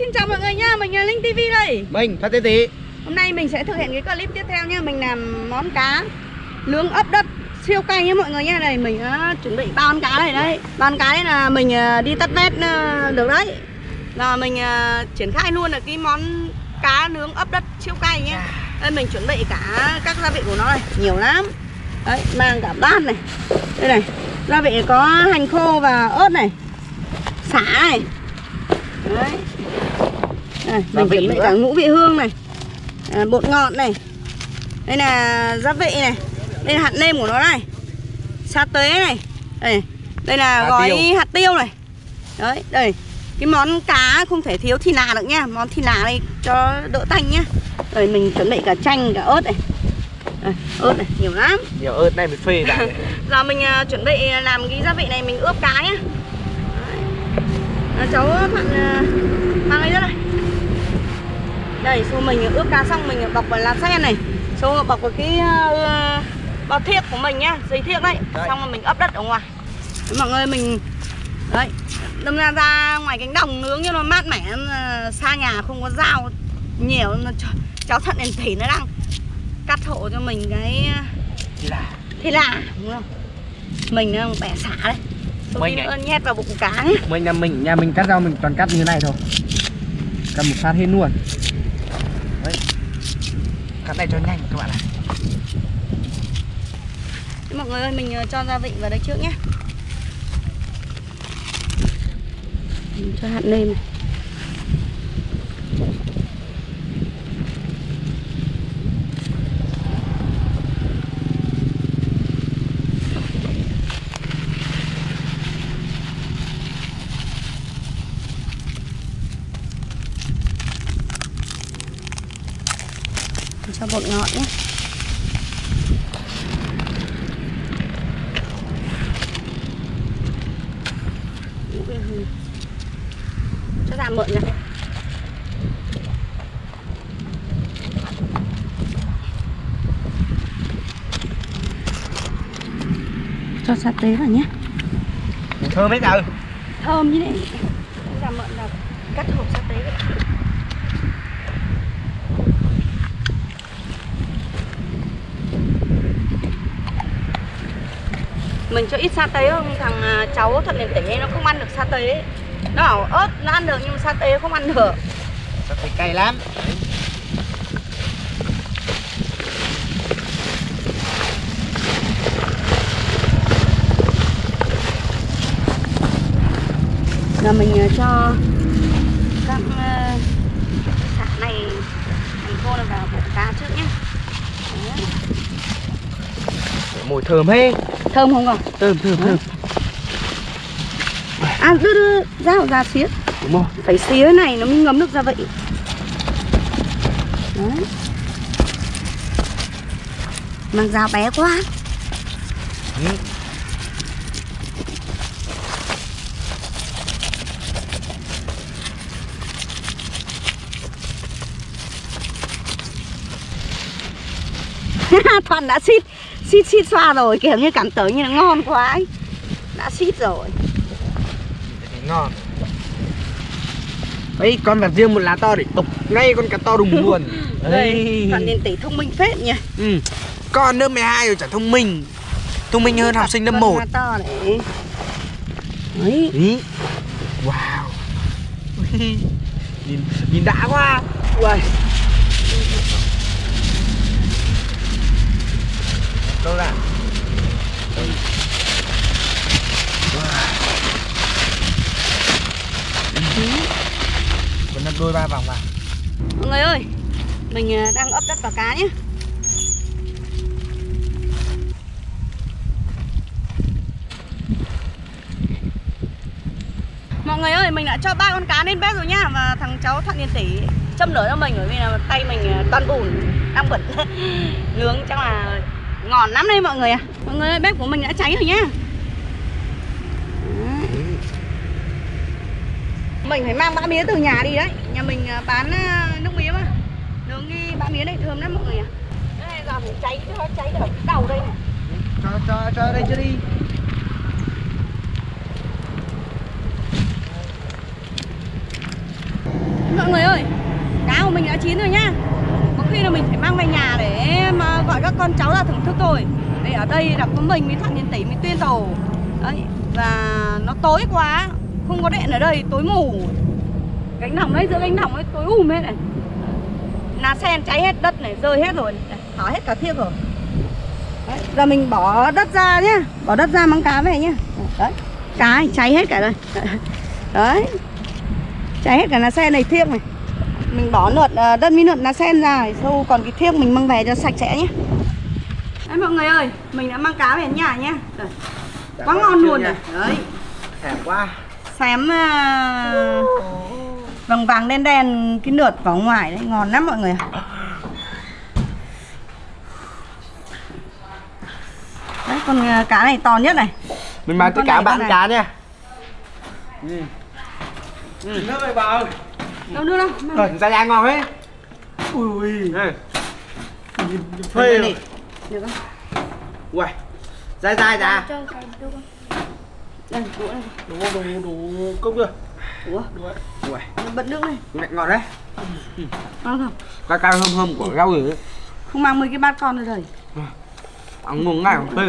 xin chào mọi người nha, mình là Linh TV đây. Mình, Phát Tế Tí Hôm nay mình sẽ thực hiện cái clip tiếp theo nha Mình làm món cá nướng ấp đất siêu cay nha mọi người nha. Này mình đã chuẩn bị ba con cá này đấy ba con cá đấy là mình à, đi tắt vét à, được đấy. Là mình triển khai luôn là cái món cá nướng ấp đất siêu cay nhé Đây mình chuẩn bị cả các gia vị của nó này, nhiều lắm. Đấy, mang cả bát này. Đây này, gia vị có hành khô và ớt này Xả này. Đấy đây, mình chuẩn bị cả ngũ vị hương này. À, Bột ngọt này. Đây là gia vị này. Đây là hạt nêm của nó này. Sa tế này. Đây, đây là Hạt gói tiêu. hạt tiêu này. Đấy, đây Cái món cá không thể thiếu thịt nà được nha. Món thịt nà này cho đỡ tanh nhá. Rồi mình chuẩn bị cả chanh, cả ớt này. Đây, ớt này, nhiều lắm. Nhiều ớt này mới phê ra Giờ mình à, chuẩn bị làm cái gia vị này mình ướp cá nhá. À, cháu bạn à, mang lấy ra đây Đây, xong mình ướp cá xong mình bọc vào lá sen này. Rồi bọc vào cái uh, bao thiếc của mình nhá, dây thiếc đấy. Đấy. Xong rồi mình ấp đất ở ngoài. Đấy, Mọi người mình Đấy, đâm ra ra ngoài cánh đồng nướng cho nó mát mẻ à, Xa nhà không có dao nhiều nó Cháu thận đèn thỉ nó đang cắt hộ cho mình cái là. Thế là đúng không? Mình đang bẻ xả đấy. Mình nữa nhét vào bụng cá nhé Mình nhà mình, nhà mình cắt rau mình toàn cắt như này thôi. Cắt một phát hết luôn Cắt này cho nhanh các bạn ạ. Mọi người ơi, mình ờ, cho gia vị vào đây trước nhé. Mình cho hạt nêm này. Cho bột ngọt nhé. Cho giảm mượn nhỉ cho sa tế vào nhé. Thơm hết rồi. Thơm như này giảm mượn là cắt hộp sa tế vậy mình cho ít sa tế không? Thằng à, cháu thật liền tỉ nó không ăn được sa tế nó bảo ớt nó ăn được nhưng sa tế không ăn được. Sao thấy cay lắm. Là mình à, cho các à, xả này hành khô này vào bột cá trước nhé. Mùi thơm hết thơm không còn Thơm thơm thơm à đưa đưa dao ra xía Đúng không? phải xía này nó mới ngấm được gia vị Đấy. mang dao bé quá Ừ. Thuận đã xít xít xít xoa rồi kiểu như cảm tưởng như là ngon quá ấy. đã xít rồi. Ngon. Đấy, con vặt riêng một lá to để tục ngay con cá to đùng luôn. Đây Thuận điện tỷ thông minh phết nhỉ. Ừ. Con lớp 12 rồi chả thông minh. Thông minh hơn học sinh lớp Con 1 hoa to đấy. Đấy. Wow. Nhìn, nhìn đã quá. Ui. Đâu ra? Còn đang đôi ba vòng vào mọi người ơi, mình à, đang ấp đất vào cá nhé. Mọi người ơi, mình đã cho ba con cá lên bếp rồi nhá và thằng cháu thằng niên tỷ châm lửa cho mình, bởi vì là tay mình à, toàn bùn, đang bẩn. Nướng chắc là ngon lắm đây mọi người à mọi người ơi bếp của mình đã cháy rồi nhá. Mình phải mang bã mía từ nhà đi đấy. Nhà mình à, bán à, nước mía mà. Nướng cái bã mía này thơm lắm mọi người à đây giờ phải cháy cho cháy cái đầu đây này. Cho, cho, cho đây chưa đi. Mọi người ơi cá của mình đã chín rồi nhá. Có khi là mình phải mang về nhà để mà gọi các con cháu ra thưởng thức thôi đây ở đây là có mình với thằng Nhân Tỷ với Tuyên tàu. đấy, và nó tối quá, không có đèn ở đây, tối mù. Cánh đồng đấy giữa cánh đồng ấy tối ùm hết này. Là sen cháy hết đất này, rơi hết rồi. Này. hết cả thiếc rồi. Đấy. giờ mình bỏ đất ra nhá. Bỏ đất ra mắng cá về nhá. Đấy, cá cháy hết cả rồi. Đấy, cháy hết cả lá sen này, thiếc này. Mình bỏ lượt ờ, đất mi lượt lá sen ra, sau còn cái thiếc mình mang về cho sạch sẽ nhé đấy mọi người ơi mình đã mang cá về nhà nhá. Đây, quá ngon luôn này. Đấy. Thèm quá. Xém ờ, vàng vàng đen đen cái lượt vào ngoài đấy ngon lắm mọi người ạ. Đấy con ờ, cá này to nhất này. Mình mang Con tất cả này, con bạn cá nha Ừ. Ừ. Nước ơi bà ơi đâu nữa đâu? Rồi, ra nhà ngon ấy Ui. Ui Ừ Phê này được không? Ui Dai dai ra đây đũa này Đủ đủ đủ cốc chưa? Ủa Ui. Bật nước này Này ngon đấy. Ngon không? Cá cá hơm hơm của rau rồi không mang 10 cái bát con nữa rồi Ăn ngon ngay phê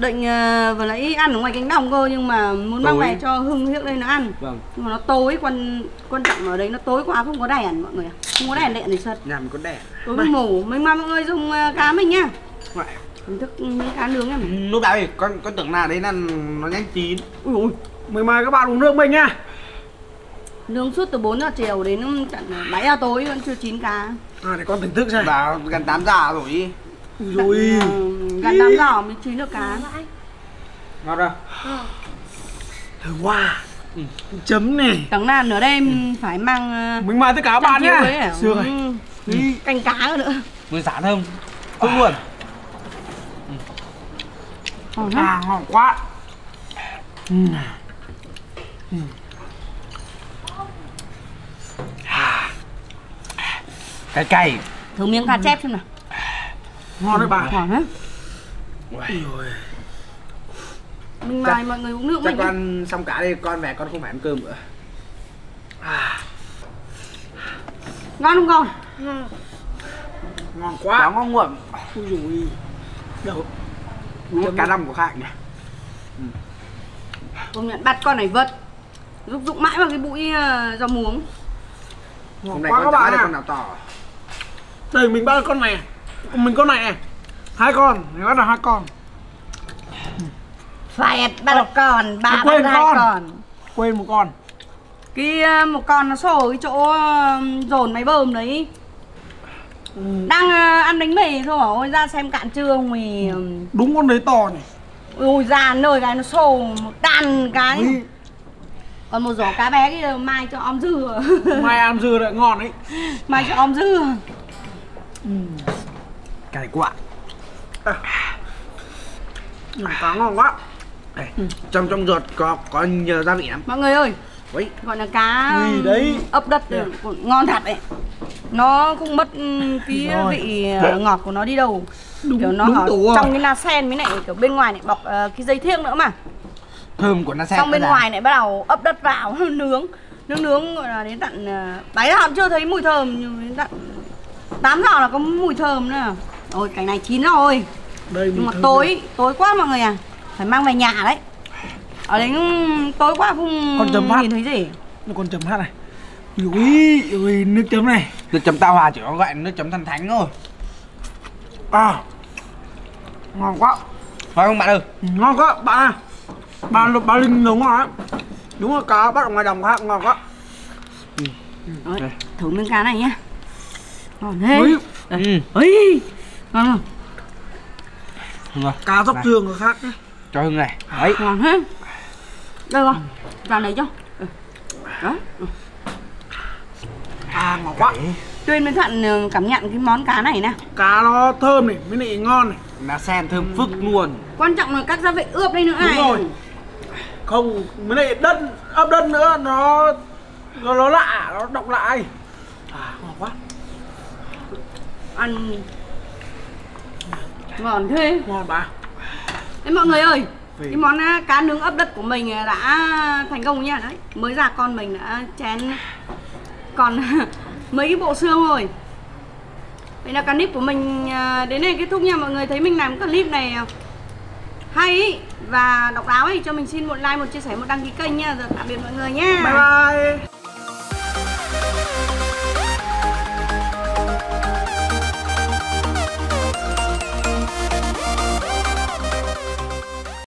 định ờ, vừa nãy ăn ở ngoài cánh đồng cơ nhưng mà muốn mang Tối. về cho hưng hiếc đây nó ăn. Vâng. Nhưng mà nó tối quan quan trọng ở đấy nó tối quá không có đèn mọi người ạ. Không có đèn điện thì thật Nhà mình có đẻ tối nó mù mình mà mọi người dùng ờ, cá mình nhá thưởng thức những cá nướng em Lúc đấy con con tưởng là đấy là nó nhanh chín. Ui ui. Mời mời các bạn uống nước mình nha. Nướng suốt từ 4 giờ chiều đến tận 7 giờ tối vẫn chưa chín cá. À để con thưởng thức xem. Vào gần 8 giờ rồi Ờ, gần 8 giờ mới chín được cá Ngon rồi Thơm quá Chấm này tưởng là nửa đêm phải mang ờ, Mình mời tất cả các bạn nhá. à. Sương rồi. Ừ, canh cá nữa. Mười xả thơm Tốt luôn. Ngon lắm. À ngon quá. Ừ. Cái cay. Thử miếng cá chép xem nào Ngon đấy bà. Ngon ui mình mời mọi người uống nước Chắc mình con xong cả đi con về con không phải ăn cơm nữa. Ngon không con? Ngon. Quá. Quá ngon nguộm Ui ui Đâu? Chấm cá năm của khác nhỉ? Công nhận bắt con này vật rụng rụng mãi vào cái bụi ờ, rau muống. Hôm Ngon quá các bạn à con nào to. Đây mình bắt con này Mình con này này Hai con. Mình bắt là hai con. Phải bắt một con ba à, quên bắt hai con. con. Quên một con. Cái ờ, một con nó sổ cái chỗ ờ, dồn máy bơm đấy. Ừ. đang ờ, ăn bánh mì thôi bảo ôi ra xem cạn chưa mì? Đúng con đấy to này ôi ra nơi cái nó sổ một đàn cái. Ui, còn một giỏ cá bé kia mai cho om dư Mai ăn dưa lại ngon đấy. Mai cho om Cay quá Ừ, Cá ngon quá. Đây, Trong trong ruột có có nhờ gia vị lắm. Mọi người ơi Ui gọi là cá Ui, đấy. ấp đất cũng ngon thật đấy. Nó không mất ừ, cái Rồi. vị ờ, ngọt của nó đi đâu. Đúng, kiểu nó đúng ở rồi. trong cái lá sen với lại kiểu bên ngoài lại bọc ờ, cái dây thiêng nữa mà. Thơm của nó sen xong bên ngoài lại bắt đầu ấp đất vào nướng. Nướng nướng gọi là đến tận ờ, bảy giờ chưa thấy mùi thơm nhưng đến tận 8 giờ là có mùi thơm nữa ôi cái này chín rồi. Đây nhưng mình mà tối tối quá mọi người à phải mang về nhà đấy. Ở đấy tối quá không Con chấm phát. nhìn thấy gì. Nó con chấm hát này. Ui, ui, nước chấm này. Nước chấm tao hòa chỉ có gọi nước chấm thần thánh thôi. À Ngon quá. Phải không bạn ơi? Ngon quá, bạn à. Bà, bà Linh nấu ngon lắm Đúng là cá bắt ở ngoài đồng khác ngon quá. Đấy, Đây. thử miếng cá này nhá. Ngon thế. Đây. Ừ. ấy ngon không? Ơi cá dốc xương rồi khác nhé Cho Hưng này. Đấy. Ngon thế. Đây con vào này cho. Ừ. đó. Ừ. À ngon quá. Tuyên với thận ờ, cảm nhận cái món cá này nè. Cá nó thơm này, với lại ngon này. Lá sen thơm phức luôn. Quan trọng là các gia vị ướp đây nữa Đúng này. rồi. Không, với lại đất, ấp đất nữa nó Nó, nó lạ, nó độc lại. À ngon quá. Ăn ngon thế. Ngon bà Đấy mọi người ơi Vì- cái món à, cá nướng ấp đất của mình đã thành công nha. Đấy mới ra con mình đã chén còn mấy cái bộ xương rồi. Vậy là clip của mình à, đến đây kết thúc nha. Mọi người thấy mình làm clip này à, hay ý, và độc đáo ấy cho mình xin một like một chia sẻ một đăng ký kênh nha. Rồi tạm biệt mọi người nha. Bye bye